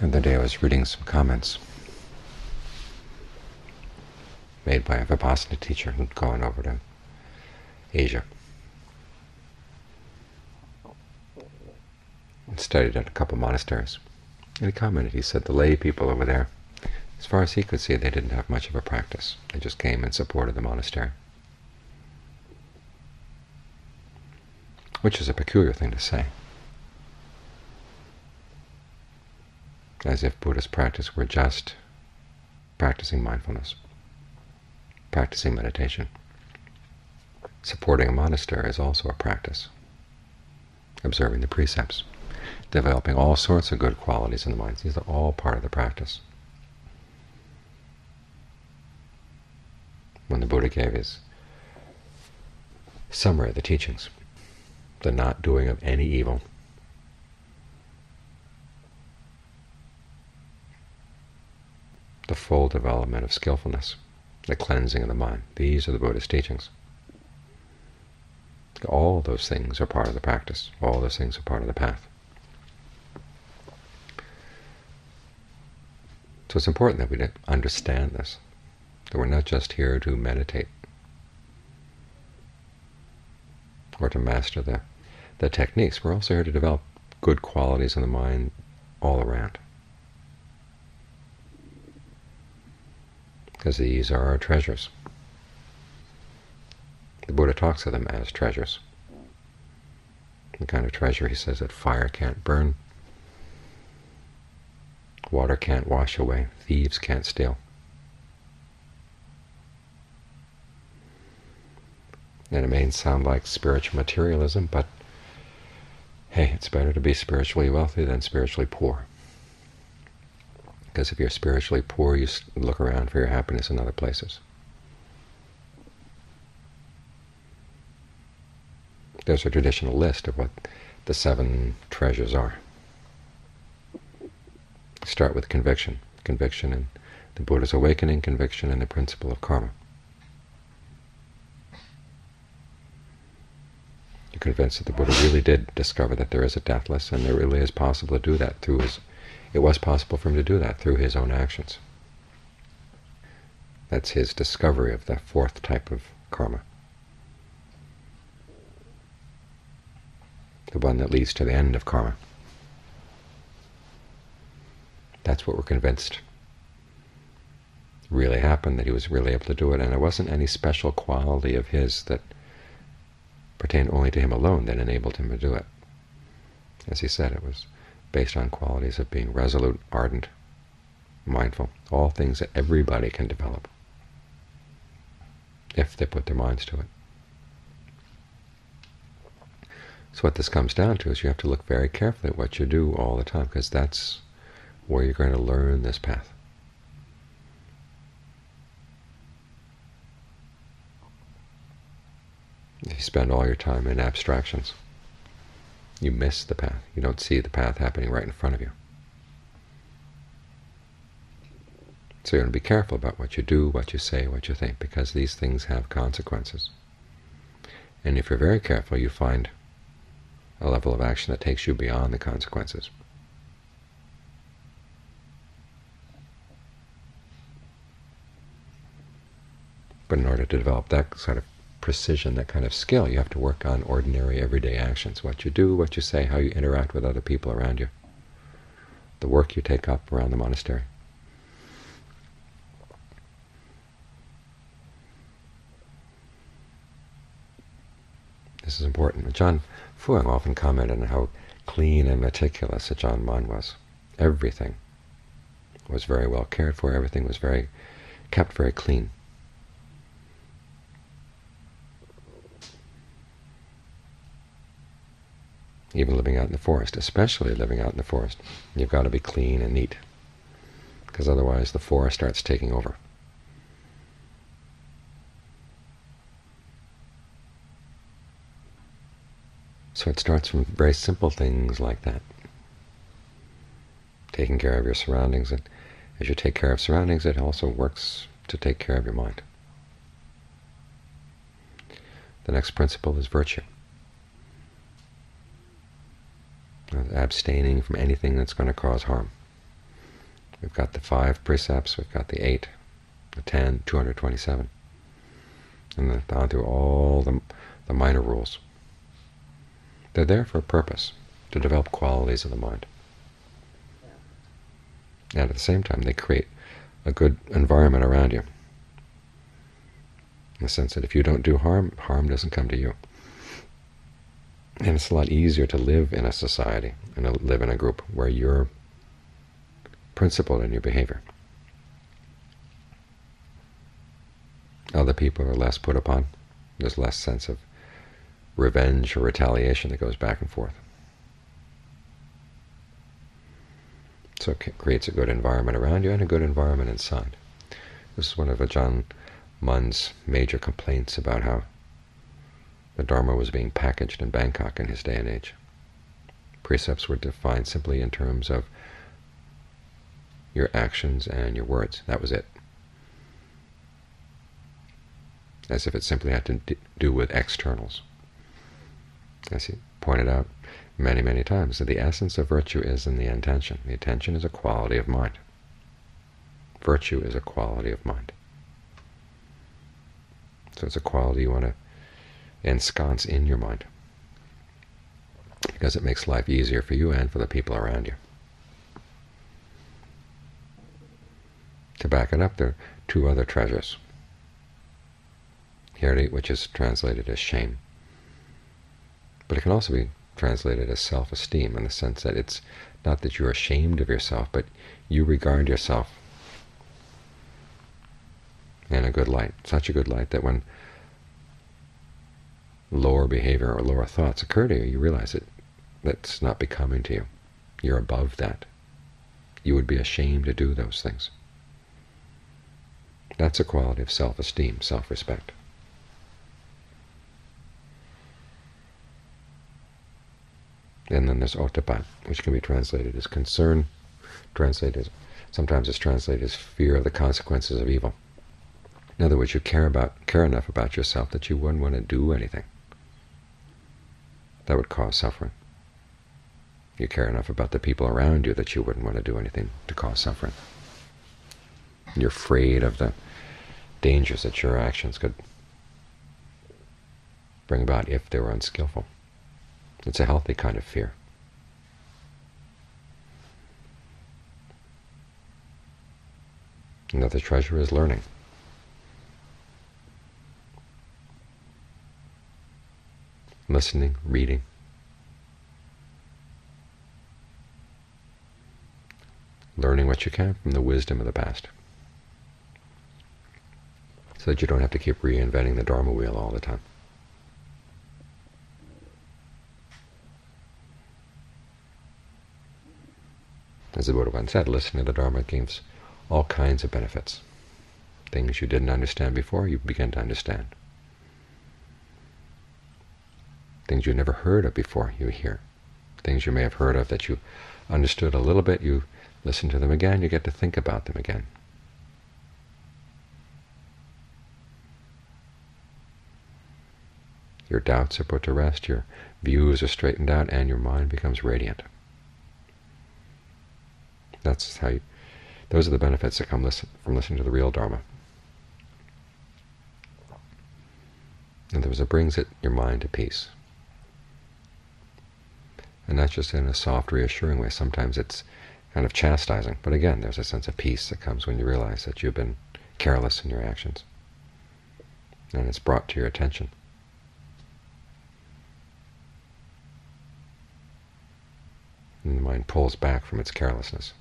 The other day I was reading some comments made by a Vipassana teacher who'd gone over to Asia and studied at a couple monasteries. And he commented, he said the lay people over there, as far as he could see, they didn't have much of a practice. They just came and supported the monastery. Which is a peculiar thing to say. As if Buddhist practice were just practicing mindfulness, practicing meditation. Supporting a monastery is also a practice, observing the precepts developing all sorts of good qualities in the mind. These are all part of the practice. When the Buddha gave his summary of the teachings, the not doing of any evil, the full development of skillfulness, the cleansing of the mind. These are the Buddhist teachings. All those things are part of the practice. All those things are part of the path. So it's important that we understand this, that we're not just here to meditate or to master the, the techniques. We're also here to develop good qualities in the mind all around. Because these are our treasures. The Buddha talks of them as treasures. The kind of treasure, he says, that fire can't burn, Water can't wash away. Thieves can't steal. And it may sound like spiritual materialism, but hey, it's better to be spiritually wealthy than spiritually poor. Because if you're spiritually poor, you look around for your happiness in other places. There's a traditional list of what the seven treasures are start with conviction. Conviction and the Buddha's awakening, conviction, and the principle of karma. You're convinced that the Buddha really did discover that there is a deathless, and there really is possible to do that through his. It was possible for him to do that through his own actions. That's his discovery of the fourth type of karma, the one that leads to the end of karma. That's what we're convinced really happened, that he was really able to do it, and it wasn't any special quality of his that pertained only to him alone that enabled him to do it. As he said, it was based on qualities of being resolute, ardent, mindful, all things that everybody can develop if they put their minds to it. So what this comes down to is you have to look very carefully at what you do all the time, because that's where you're going to learn this path. If you spend all your time in abstractions, you miss the path. You don't see the path happening right in front of you. So you want to be careful about what you do, what you say, what you think, because these things have consequences. And if you're very careful, you find a level of action that takes you beyond the consequences. But in order to develop that sort of precision, that kind of skill, you have to work on ordinary, everyday actions, what you do, what you say, how you interact with other people around you, the work you take up around the monastery. This is important. Ajaan Fuang often commented on how clean and meticulous Ajaan Mun was. Everything was very well cared for. Everything was very kept very clean. Even living out in the forest, especially living out in the forest. You've got to be clean and neat, because otherwise the forest starts taking over. So it starts from very simple things like that. Taking care of your surroundings, and as you take care of surroundings, it also works to take care of your mind. The next principle is virtue. Abstaining from anything that's going to cause harm. We've got the five precepts, we've got the eight, the ten, 227, and then on through all the, the minor rules. They're there for a purpose, to develop qualities of the mind. And at the same time, they create a good environment around you. In the sense that if you don't do harm, harm doesn't come to you. And it's a lot easier to live in a society and live in a group where you're principled in your behavior. Other people are less put upon. There's less sense of revenge or retaliation that goes back and forth. So it creates a good environment around you and a good environment inside. This is one of Ajaan Mun's major complaints about how the Dharma was being packaged in Bangkok in his day and age. Precepts were defined simply in terms of your actions and your words. That was it. As if it simply had to do with externals. As he pointed out many, many times, that the essence of virtue is in the intention. The intention is a quality of mind. Virtue is a quality of mind. So it's a quality you want to ensconce in your mind because it makes life easier for you and for the people around you. To back it up, there are two other treasures. Hiri, which is translated as shame. But it can also be translated as self-esteem in the sense that it's not that you're ashamed of yourself, but you regard yourself in a good light, such a good light that when lower behavior or lower thoughts occur to you, you realize that that's not becoming to you. You're above that. You would be ashamed to do those things. That's a quality of self-esteem, self-respect. And then there's ottappa, which can be translated as concern, translated sometimes it's translated as fear of the consequences of evil. In other words, you care about care enough about yourself that you wouldn't want to do anything that would cause suffering. You care enough about the people around you that you wouldn't want to do anything to cause suffering. You're afraid of the dangers that your actions could bring about if they were unskillful. It's a healthy kind of fear. Another treasure is learning. Listening, reading. Learning what you can from the wisdom of the past. So that you don't have to keep reinventing the Dharma wheel all the time. As the Buddha once said, listening to the Dharma gives all kinds of benefits. Things you didn't understand before, you begin to understand. Things you never heard of before, you hear. Things you may have heard of that you understood a little bit, you listen to them again, you get to think about them again. Your doubts are put to rest, your views are straightened out, and your mind becomes radiant. That's how you, those are the benefits that come listen, from listening to the real Dharma. In other words, it brings it your mind to peace. And not just in a soft, reassuring way. Sometimes it's kind of chastising. But again, there's a sense of peace that comes when you realize that you've been careless in your actions. And it's brought to your attention. And the mind pulls back from its carelessness.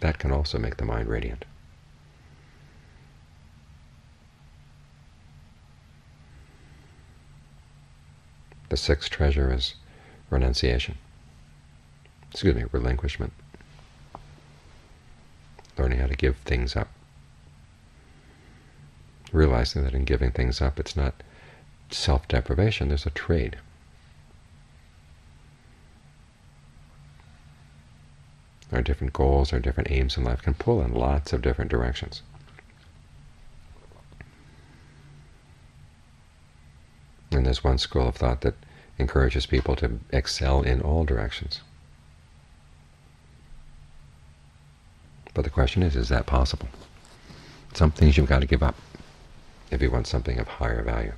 That can also make the mind radiant. The sixth treasure is renunciation. Excuse me, relinquishment. Learning how to give things up. Realizing that in giving things up, it's not self-deprivation, there's a trade. our different goals, our different aims in life can pull in lots of different directions. And there's one school of thought that encourages people to excel in all directions. But the question is, is that possible? Some things you've got to give up if you want something of higher value.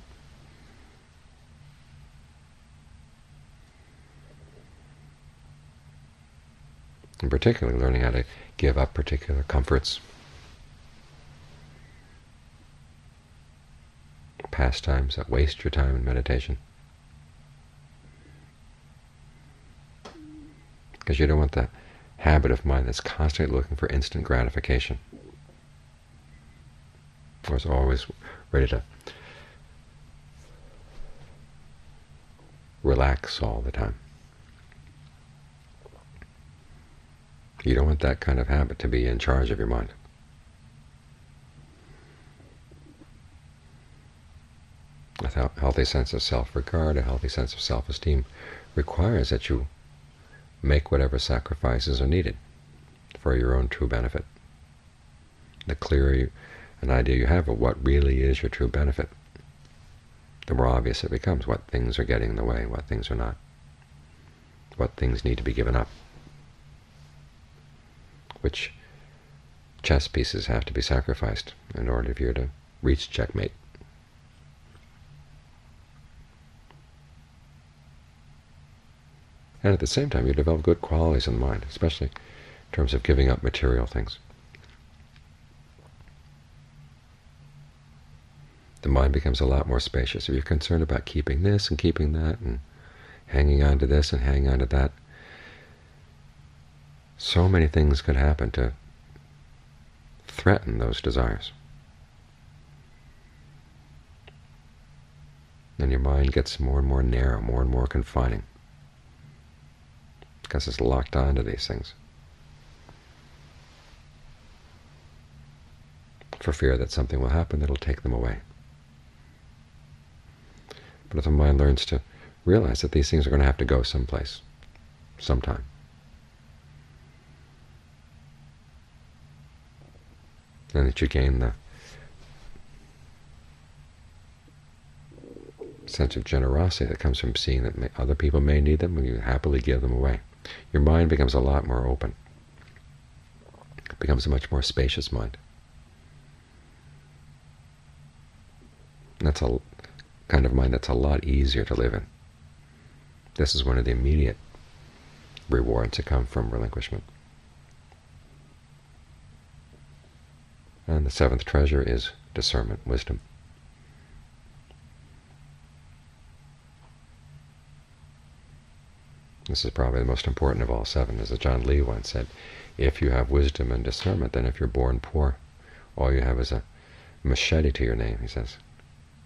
And particularly learning how to give up particular comforts, pastimes that waste your time in meditation. Because you don't want the habit of mind that's constantly looking for instant gratification. Or is always ready to relax all the time. You don't want that kind of habit to be in charge of your mind. A healthy sense of self-regard, a healthy sense of self-esteem requires that you make whatever sacrifices are needed for your own true benefit. The clearer an idea you have of what really is your true benefit, the more obvious it becomes what things are getting in the way, what things are not, what things need to be given up, which chess pieces have to be sacrificed in order for you to reach checkmate. And at the same time, you develop good qualities in the mind, especially in terms of giving up material things. The mind becomes a lot more spacious. If you're concerned about keeping this and keeping that and hanging on to this and hanging on to that, so many things could happen to threaten those desires. And your mind gets more and more narrow, more and more confining because it's locked onto these things. For fear that something will happen that will take them away. But if the mind learns to realize that these things are going to have to go someplace, sometime, then that you gain the sense of generosity that comes from seeing that other people may need them, and you happily give them away your mind becomes a lot more open. It becomes a much more spacious mind. That's a kind of mind that's a lot easier to live in. This is one of the immediate rewards that come from relinquishment. And the seventh treasure is discernment, wisdom. This is probably the most important of all seven. As Ajaan Lee once said, if you have wisdom and discernment, then if you're born poor, all you have is a machete to your name, he says.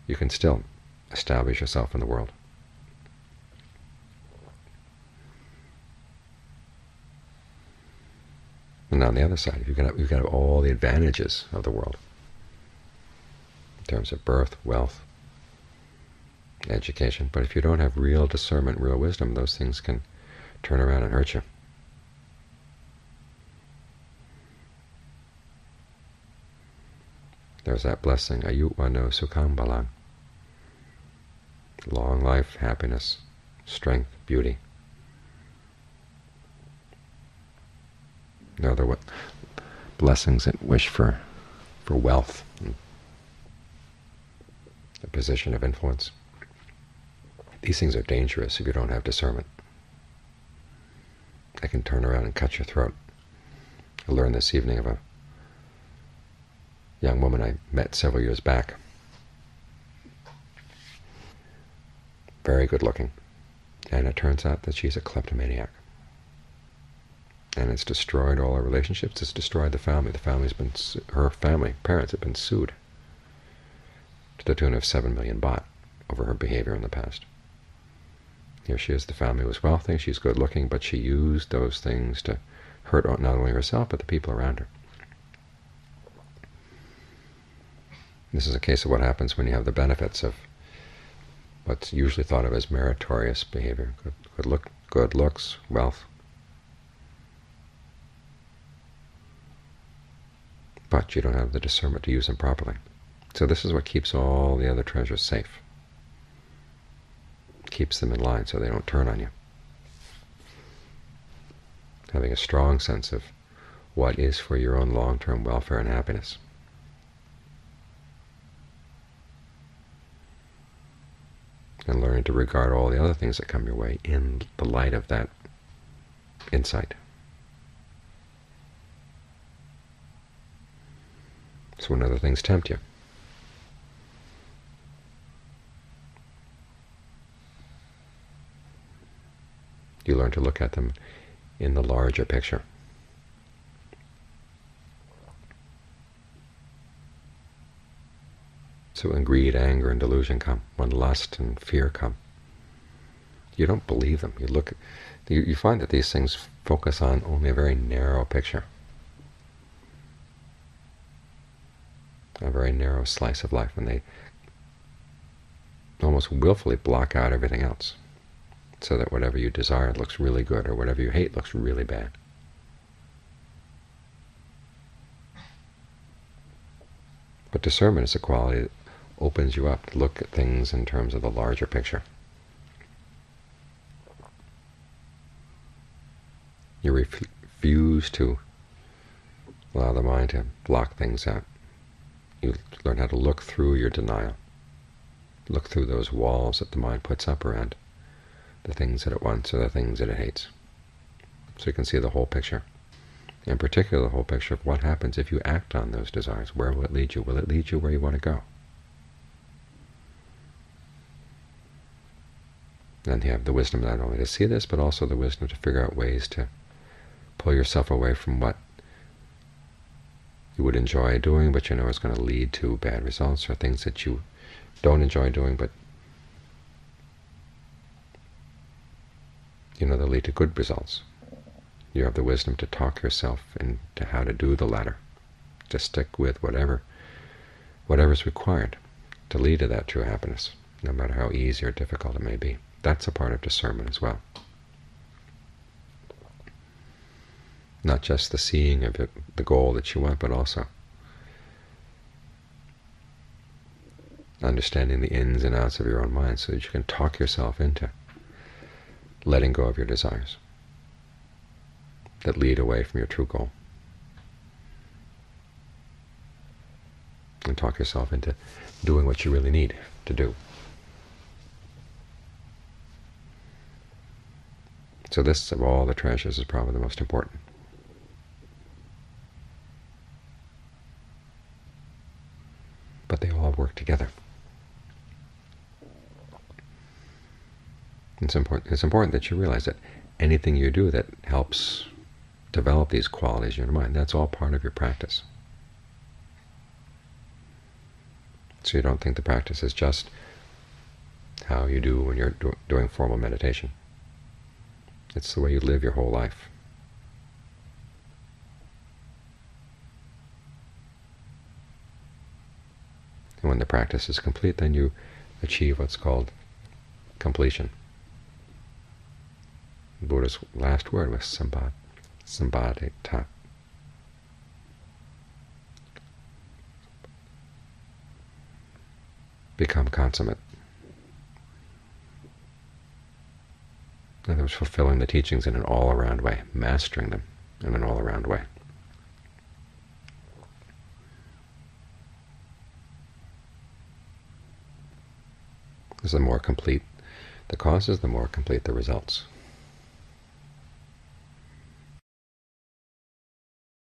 You can still establish yourself in the world. And on the other side, you've got, you've got all the advantages of the world in terms of birth, wealth, education. But if you don't have real discernment, real wisdom, those things can turn around and hurt you. There's that blessing, ayu vanno sukham balang. Long life, happiness, strength, beauty. No other what blessings that wish for for wealth, a position of influence. These things are dangerous if you don't have discernment. They can turn around and cut your throat. I learned this evening of a young woman I met several years back. Very good looking. And it turns out that she's a kleptomaniac. And it's destroyed all our relationships. It's destroyed the family. The family's been, her family, parents have been sued to the tune of seven million baht over her behavior in the past. Here she is, the family was wealthy, she's good looking, but she used those things to hurt not only herself, but the people around her. This is a case of what happens when you have the benefits of what's usually thought of as meritorious behavior, good, good, look, good looks, wealth. But you don't have the discernment to use them properly. So this is what keeps all the other treasures safe keeps them in line so they don't turn on you. Having a strong sense of what is for your own long-term welfare and happiness. And learning to regard all the other things that come your way in the light of that insight. So when other things tempt you, you learn to look at them in the larger picture. So when greed, anger, and delusion come, when lust and fear come, you don't believe them. You look, you, you find that these things focus on only a very narrow picture, a very narrow slice of life, and they almost willfully block out everything else, so that whatever you desire looks really good, or whatever you hate looks really bad. But discernment is a quality that opens you up to look at things in terms of the larger picture. You refuse to allow the mind to block things out. You learn how to look through your denial, look through those walls that the mind puts up around the things that it wants or the things that it hates. So you can see the whole picture. In particular, the whole picture of what happens if you act on those desires. Where will it lead you? Will it lead you where you want to go? Then you have the wisdom not only to see this, but also the wisdom to figure out ways to pull yourself away from what you would enjoy doing, but you know is going to lead to bad results, or things that you don't enjoy doing, but you know they'll lead to good results. You have the wisdom to talk yourself into how to do the latter, to stick with whatever whatever is required to lead to that true happiness, no matter how easy or difficult it may be. That's a part of discernment as well. Not just the seeing of it, the goal that you want, but also understanding the ins and outs of your own mind so that you can talk yourself into letting go of your desires that lead away from your true goal. And talk yourself into doing what you really need to do. So this, of all the treasures, is probably the most important. But they all work together. It's important, it's important that you realize that anything you do that helps develop these qualities in your mind, that's all part of your practice. So you don't think the practice is just how you do when you're do doing formal meditation. It's the way you live your whole life. And when the practice is complete, then you achieve what's called completion. Buddha's last word was sampadetha. Become consummate. In other words, fulfilling the teachings in an all-around way, mastering them in an all-around way. The more complete the causes, the more complete the results.